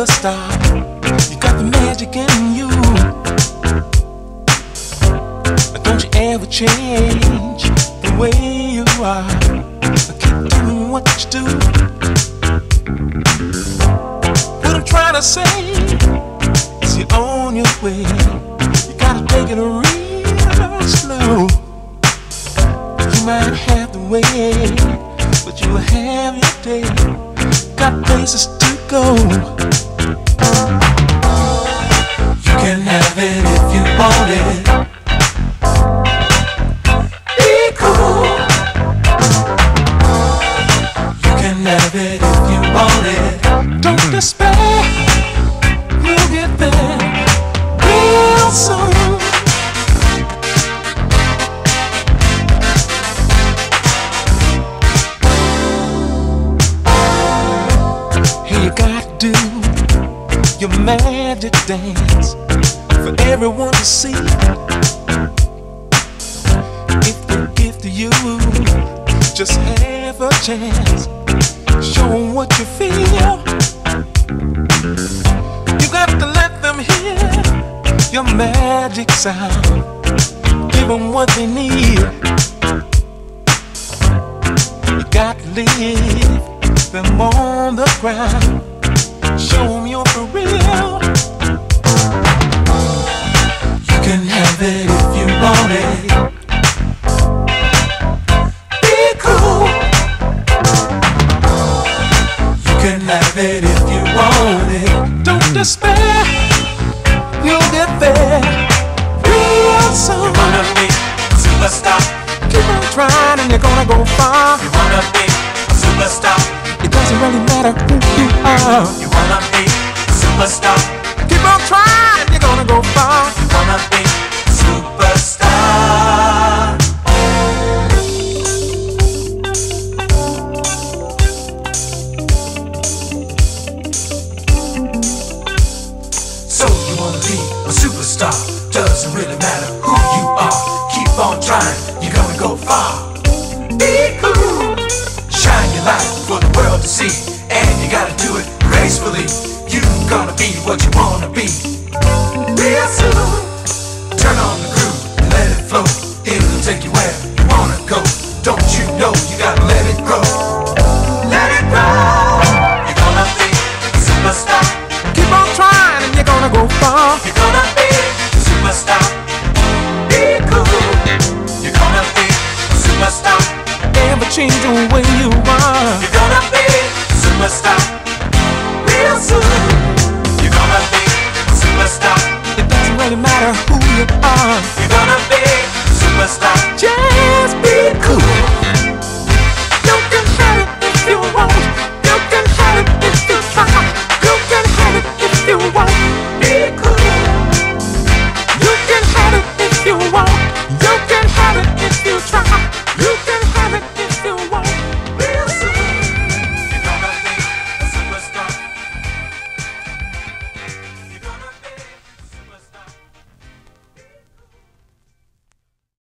superstar. You got the magic in you. But Don't you ever change the way you are. Keep doing what you do. What I'm trying to say is you're on your way. You gotta take it real slow. You might have the way, but you'll have your day. Got places go. Your magic dance for everyone to see. If they give to you just have a chance, show 'em what you feel. You got to let them hear your magic sound. Give them what they need. You got to leave them on the ground. It if you want it. Don't despair. You'll get there real soon. You wanna be a superstar? Keep on trying and you're gonna go far. You wanna be a superstar? It doesn't really matter who you are. You wanna be a superstar? Keep on trying, gonna go far. Be cool, shine your light for the world to see, and you gotta do it gracefully. You gonna be what you wanna be. Real soon, turn on the groove, and let it flow. It'll take you where change the way you are. You're gonna be superstar real soon. You're gonna be superstar. It doesn't really matter who you are.